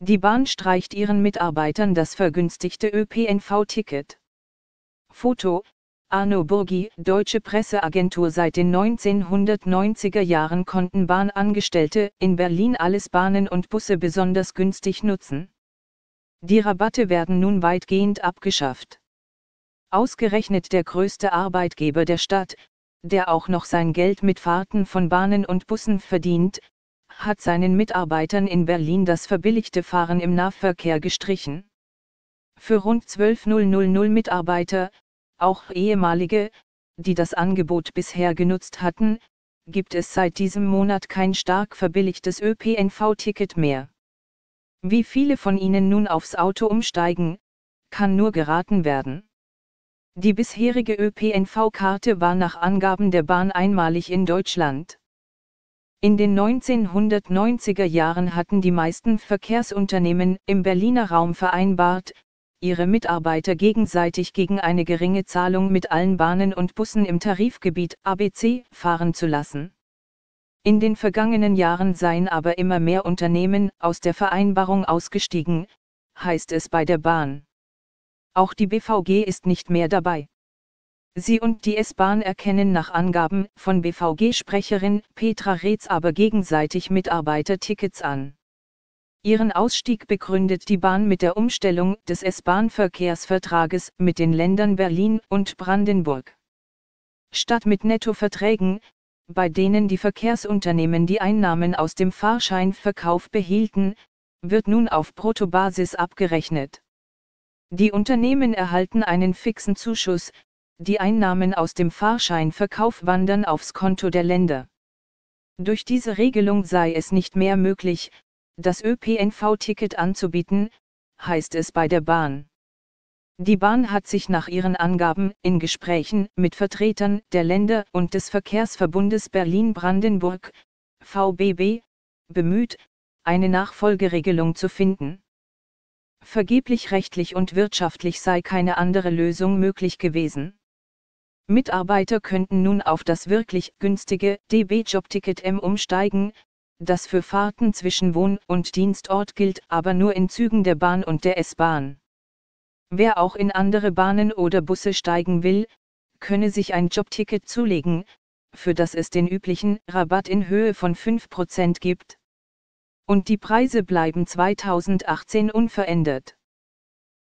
Die Bahn streicht ihren Mitarbeitern das vergünstigte ÖPNV-Ticket. Foto, Arno Burgi, Deutsche Presseagentur Seit den 1990er Jahren konnten Bahnangestellte in Berlin alles Bahnen und Busse besonders günstig nutzen. Die Rabatte werden nun weitgehend abgeschafft. Ausgerechnet der größte Arbeitgeber der Stadt, der auch noch sein Geld mit Fahrten von Bahnen und Bussen verdient, hat seinen Mitarbeitern in Berlin das verbilligte Fahren im Nahverkehr gestrichen. Für rund 12.000 Mitarbeiter, auch ehemalige, die das Angebot bisher genutzt hatten, gibt es seit diesem Monat kein stark verbilligtes ÖPNV-Ticket mehr. Wie viele von ihnen nun aufs Auto umsteigen, kann nur geraten werden. Die bisherige ÖPNV-Karte war nach Angaben der Bahn einmalig in Deutschland. In den 1990er Jahren hatten die meisten Verkehrsunternehmen im Berliner Raum vereinbart, ihre Mitarbeiter gegenseitig gegen eine geringe Zahlung mit allen Bahnen und Bussen im Tarifgebiet ABC fahren zu lassen. In den vergangenen Jahren seien aber immer mehr Unternehmen aus der Vereinbarung ausgestiegen, heißt es bei der Bahn. Auch die BVG ist nicht mehr dabei. Sie und die S-Bahn erkennen nach Angaben von BVG-Sprecherin Petra Reetz aber gegenseitig Mitarbeitertickets an. Ihren Ausstieg begründet die Bahn mit der Umstellung des S-Bahn-Verkehrsvertrages mit den Ländern Berlin und Brandenburg. Statt mit Nettoverträgen, bei denen die Verkehrsunternehmen die Einnahmen aus dem Fahrscheinverkauf behielten, wird nun auf Bruttobasis abgerechnet. Die Unternehmen erhalten einen fixen Zuschuss, die Einnahmen aus dem Fahrscheinverkauf wandern aufs Konto der Länder. Durch diese Regelung sei es nicht mehr möglich, das ÖPNV-Ticket anzubieten, heißt es bei der Bahn. Die Bahn hat sich nach ihren Angaben in Gesprächen mit Vertretern der Länder und des Verkehrsverbundes Berlin-Brandenburg, VBB, bemüht, eine Nachfolgeregelung zu finden. Vergeblich rechtlich und wirtschaftlich sei keine andere Lösung möglich gewesen. Mitarbeiter könnten nun auf das wirklich günstige DB Jobticket M umsteigen, das für Fahrten zwischen Wohn- und Dienstort gilt, aber nur in Zügen der Bahn und der S-Bahn. Wer auch in andere Bahnen oder Busse steigen will, könne sich ein Jobticket zulegen, für das es den üblichen Rabatt in Höhe von 5% gibt. Und die Preise bleiben 2018 unverändert.